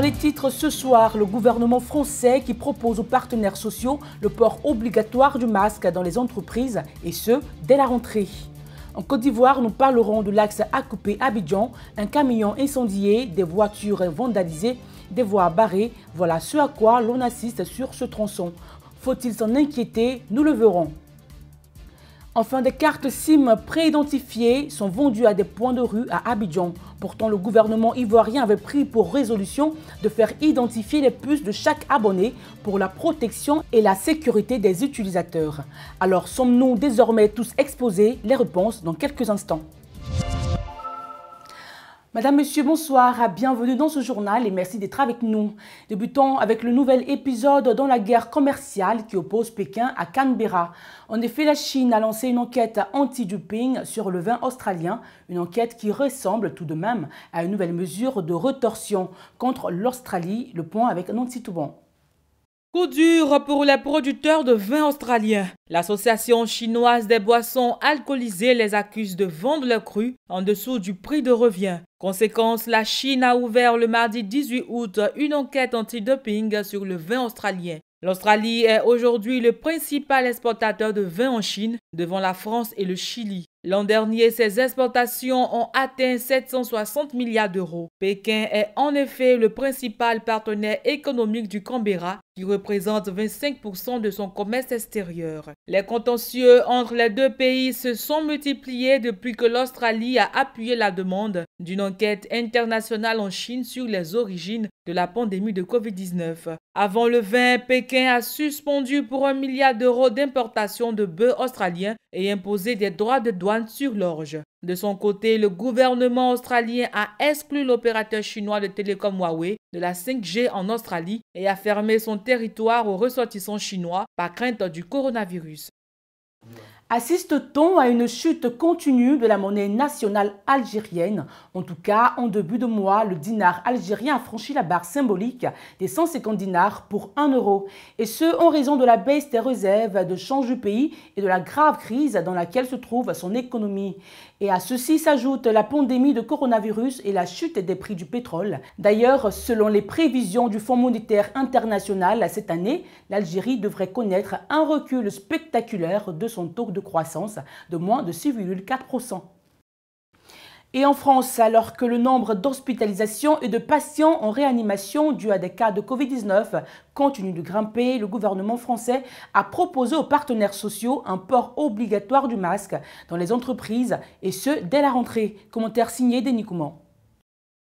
Dans les titres ce soir, le gouvernement français qui propose aux partenaires sociaux le port obligatoire du masque dans les entreprises et ce, dès la rentrée. En Côte d'Ivoire, nous parlerons de l'axe Akupé-Abidjan, un camion incendié, des voitures vandalisées, des voies barrées. Voilà ce à quoi l'on assiste sur ce tronçon. Faut-il s'en inquiéter? Nous le verrons. Enfin, des cartes SIM préidentifiées sont vendues à des points de rue à Abidjan. Pourtant, le gouvernement ivoirien avait pris pour résolution de faire identifier les puces de chaque abonné pour la protection et la sécurité des utilisateurs. Alors, sommes-nous désormais tous exposés? Les réponses dans quelques instants. Madame, Monsieur, bonsoir, bienvenue dans ce journal et merci d'être avec nous. Débutons avec le nouvel épisode dans la guerre commerciale qui oppose Pékin à Canberra. En effet, la Chine a lancé une enquête anti-duping sur le vin australien, une enquête qui ressemble tout de même à une nouvelle mesure de retorsion contre l'Australie. Le point avec Nancy Touban. Coup dur pour les producteurs de vin australiens. L'association chinoise des boissons alcoolisées les accuse de vendre leurs crus en dessous du prix de revient. Conséquence, la Chine a ouvert le mardi 18 août une enquête anti-doping sur le vin australien. L'Australie est aujourd'hui le principal exportateur de vin en Chine devant la France et le Chili. L'an dernier, ses exportations ont atteint 760 milliards d'euros. Pékin est en effet le principal partenaire économique du Canberra, qui représente 25% de son commerce extérieur. Les contentieux entre les deux pays se sont multipliés depuis que l'Australie a appuyé la demande d'une enquête internationale en Chine sur les origines de la pandémie de COVID-19. Avant le 20, Pékin a suspendu pour un milliard d'euros d'importation de bœufs australiens et imposé des droits de douane sur l'orge. De son côté, le gouvernement australien a exclu l'opérateur chinois de télécom Huawei de la 5G en Australie et a fermé son territoire aux ressortissants chinois par crainte du coronavirus. Assiste-t-on à une chute continue de la monnaie nationale algérienne? En tout cas, en début de mois, le dinar algérien a franchi la barre symbolique des 150 dinars pour 1 euro. Et ce, en raison de la baisse des réserves de change du pays et de la grave crise dans laquelle se trouve son économie. Et à ceci s'ajoute la pandémie de coronavirus et la chute des prix du pétrole. D'ailleurs, selon les prévisions du Fonds monétaire international, cette année, l'Algérie devrait connaître un recul spectaculaire de son taux de croissance de moins de 6,4%. Et en France, alors que le nombre d'hospitalisations et de patients en réanimation dû à des cas de Covid-19 continue de grimper, le gouvernement français a proposé aux partenaires sociaux un port obligatoire du masque dans les entreprises, et ce, dès la rentrée. Commentaire signé Denis Couman.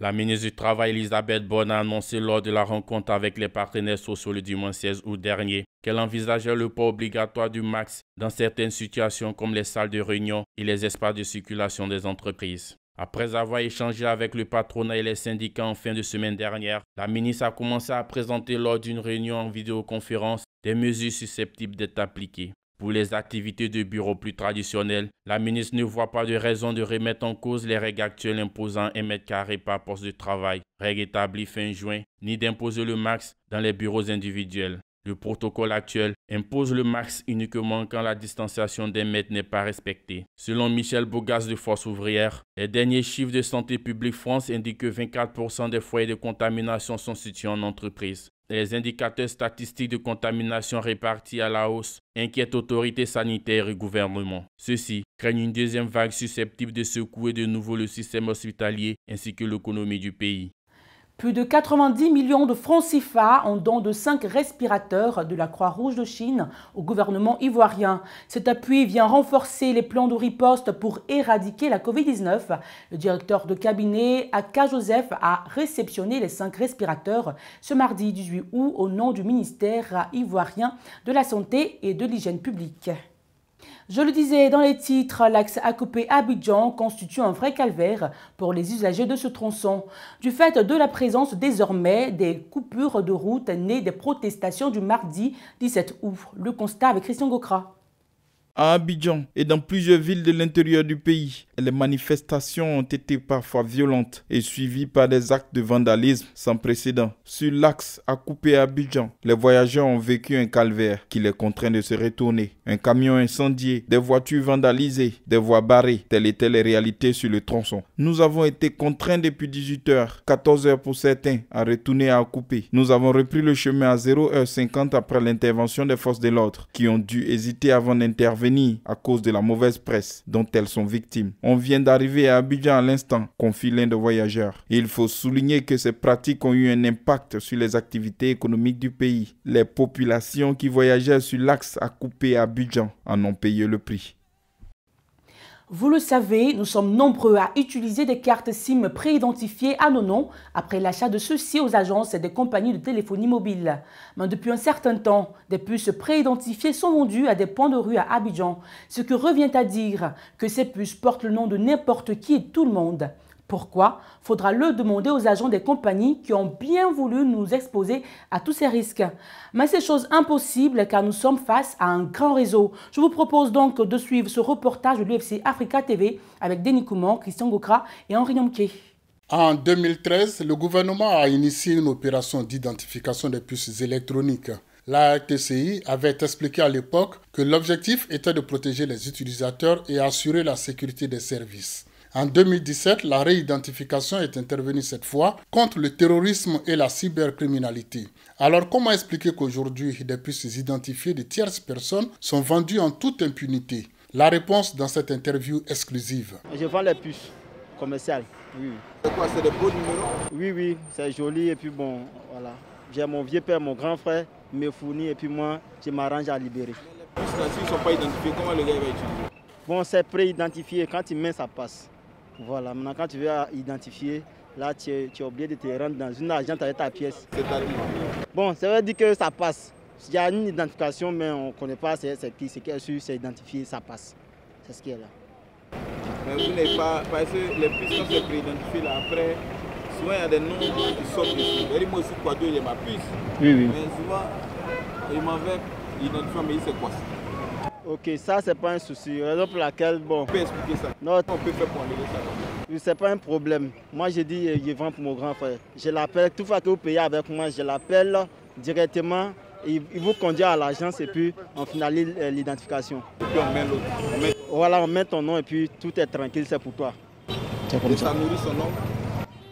La ministre du Travail Elisabeth Bonne a annoncé lors de la rencontre avec les partenaires sociaux le dimanche 16 août dernier qu'elle envisageait le port obligatoire du max dans certaines situations comme les salles de réunion et les espaces de circulation des entreprises. Après avoir échangé avec le patronat et les syndicats en fin de semaine dernière, la ministre a commencé à présenter lors d'une réunion en vidéoconférence des mesures susceptibles d'être appliquées. Pour les activités de bureau plus traditionnelles, la ministre ne voit pas de raison de remettre en cause les règles actuelles imposant un mètre carré par poste de travail, règle établie fin juin, ni d'imposer le max dans les bureaux individuels. Le protocole actuel impose le max uniquement quand la distanciation des mètres n'est pas respectée. Selon Michel Bogas de Force ouvrière, les derniers chiffres de Santé publique France indiquent que 24% des foyers de contamination sont situés en entreprise. Les indicateurs statistiques de contamination répartis à la hausse inquiètent autorités sanitaires et gouvernement. Ceux-ci craignent une deuxième vague susceptible de secouer de nouveau le système hospitalier ainsi que l'économie du pays. Plus de 90 millions de francs CFA en don de 5 respirateurs de la Croix-Rouge de Chine au gouvernement ivoirien. Cet appui vient renforcer les plans de riposte pour éradiquer la Covid-19. Le directeur de cabinet, Aka Joseph, a réceptionné les 5 respirateurs ce mardi 18 août au nom du ministère ivoirien de la Santé et de l'Hygiène publique. Je le disais dans les titres, l'axe Akopé-Abidjan constitue un vrai calvaire pour les usagers de ce tronçon. Du fait de la présence désormais des coupures de route nées des protestations du mardi 17 août. Le constat avec Christian Gokra. À Abidjan et dans plusieurs villes de l'intérieur du pays. Les manifestations ont été parfois violentes et suivies par des actes de vandalisme sans précédent. Sur l'axe à couper à Abidjan, les voyageurs ont vécu un calvaire qui les contraint de se retourner. Un camion incendié, des voitures vandalisées, des voies barrées, telles étaient les réalités sur le tronçon. Nous avons été contraints depuis 18h, 14h pour certains, à retourner à couper. Nous avons repris le chemin à 0h50 après l'intervention des forces de l'ordre qui ont dû hésiter avant d'intervenir à cause de la mauvaise presse dont elles sont victimes. On vient d'arriver à Abidjan à l'instant, confie l'un de voyageurs. il faut souligner que ces pratiques ont eu un impact sur les activités économiques du pays. Les populations qui voyageaient sur l'axe à couper à Abidjan en ont payé le prix. Vous le savez, nous sommes nombreux à utiliser des cartes SIM préidentifiées à nos noms après l'achat de ceux-ci aux agences et des compagnies de téléphonie mobile. Mais depuis un certain temps, des puces préidentifiées sont vendues à des points de rue à Abidjan, ce qui revient à dire que ces puces portent le nom de n'importe qui et tout le monde. Pourquoi? Faudra le demander aux agents des compagnies qui ont bien voulu nous exposer à tous ces risques. Mais c'est chose impossible car nous sommes face à un grand réseau. Je vous propose donc de suivre ce reportage de l'UFC Africa TV avec Denis Kouman, Christian Gokra et Henri Nomke. En 2013, le gouvernement a initié une opération d'identification des puces électroniques. La RTCI avait expliqué à l'époque que l'objectif était de protéger les utilisateurs et assurer la sécurité des services. En 2017, la réidentification est intervenue cette fois contre le terrorisme et la cybercriminalité. Alors comment expliquer qu'aujourd'hui des puces identifiées de tierces personnes sont vendues en toute impunité? La réponse dans cette interview exclusive. Je vends les puces commerciales. Oui. C'est quoi C'est des beaux numéros? Oui, oui, c'est joli et puis bon, voilà. J'ai mon vieux père, mon grand frère me fournit et puis moi, je m'arrange à libérer. Les puces là, s'ils ne sont pas identifiés, comment le gars va utiliser? Bon, c'est pré-identifié. Quand il met, ça passe. Voilà, maintenant quand tu veux identifier, là tu es, obligé de te rendre dans une agence avec ta pièce. Bon, ça veut dire que ça passe. Il y a une identification, mais on ne connaît pas c'est qui, c'est qu'elle su, c'est identifié, ça passe. C'est ce qui est là. Mais vous n'avez pas, parce que les puces, quand c'est préidentifié là, après, souvent il y a des noms qui sortent dessus. Et moi aussi, quoi, il y a ma puce. Oui, oui. Mais souvent, il m'avait identifié, mais il sait quoi Ok, ça c'est pas un souci. Raison pour laquelle, bon. On peut expliquer ça. Non, on peut faire pour enlever ça. C'est pas un problème. Moi j'ai dit, je vends pour mon grand frère. Je l'appelle, tout fois que vous payez avec moi, je l'appelle directement. Il, vous conduit à l'agence et puis on finalise euh, l'identification. Et puis on met l'autre. Voilà, on met ton nom et puis tout est tranquille, c'est pour toi. Et ça nourrit son nom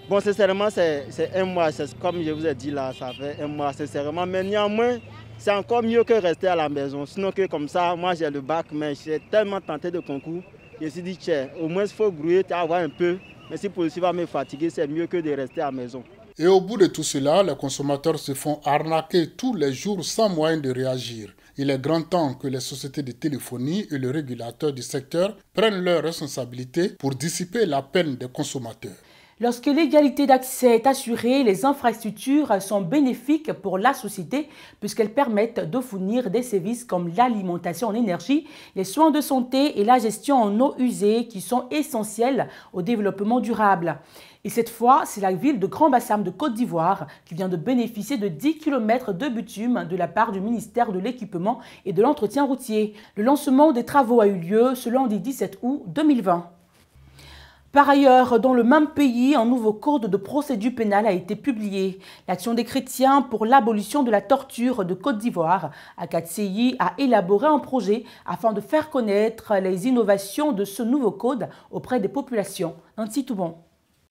Bon, sincèrement, c'est un mois. Comme je vous ai dit là, ça fait un mois, sincèrement. Mais néanmoins, c'est encore mieux que rester à la maison. Sinon que comme ça, moi j'ai le bac, mais j'ai tellement tenté de concours. Je me suis dit, tiens, au moins il faut grouiller, avoir un peu. Mais si le va me fatiguer, c'est mieux que de rester à la maison. Et au bout de tout cela, les consommateurs se font arnaquer tous les jours sans moyen de réagir. Il est grand temps que les sociétés de téléphonie et le régulateur du secteur prennent leurs responsabilités pour dissiper la peine des consommateurs. Lorsque l'égalité d'accès est assurée, les infrastructures sont bénéfiques pour la société puisqu'elles permettent de fournir des services comme l'alimentation en énergie, les soins de santé et la gestion en eau usée qui sont essentiels au développement durable. Et cette fois, c'est la ville de Grand Bassam de Côte d'Ivoire qui vient de bénéficier de 10 km de bitume de la part du ministère de l'équipement et de l'entretien routier. Le lancement des travaux a eu lieu ce lundi 17 août 2020. Par ailleurs, dans le même pays, un nouveau code de procédure pénale a été publié. L'Action des chrétiens pour l'abolition de la torture de Côte d'Ivoire, ACATCI, a élaboré un projet afin de faire connaître les innovations de ce nouveau code auprès des populations. Nancy Toubon.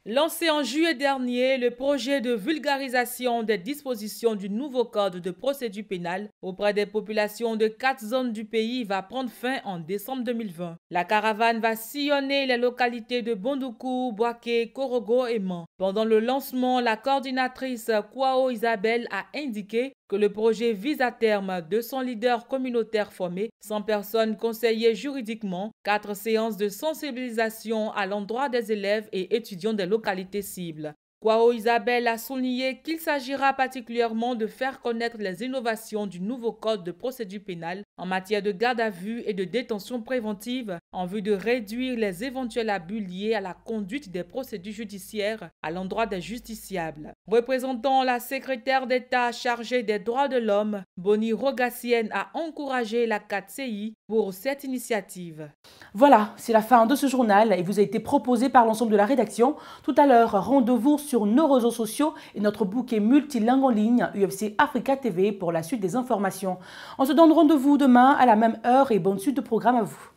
Lancé en juillet dernier, le projet de vulgarisation des dispositions du nouveau code de procédure pénale auprès des populations de quatre zones du pays va prendre fin en décembre 2020. La caravane va sillonner les localités de Bondoukou, Boaké, Korogo et Man. Pendant le lancement, la coordinatrice Kwao Isabelle a indiqué que le projet vise à terme 200 leaders communautaires formés, 100 personnes conseillées juridiquement, 4 séances de sensibilisation à l'endroit des élèves et étudiants des localités cibles. Kwao Isabelle a souligné qu'il s'agira particulièrement de faire connaître les innovations du nouveau code de procédure pénale en matière de garde à vue et de détention préventive en vue de réduire les éventuels abus liés à la conduite des procédures judiciaires à l'endroit des justiciables. Représentant la secrétaire d'État chargée des droits de l'homme, Bonnie Rogassienne a encouragé la 4CI pour cette initiative. Voilà, c'est la fin de ce journal et vous a été proposé par l'ensemble de la rédaction. Tout à l'heure, rendez-vous sur nos réseaux sociaux et notre bouquet multilingue en ligne UFC Africa TV pour la suite des informations. On se donne rendez-vous demain à la même heure et bonne suite de programme à vous.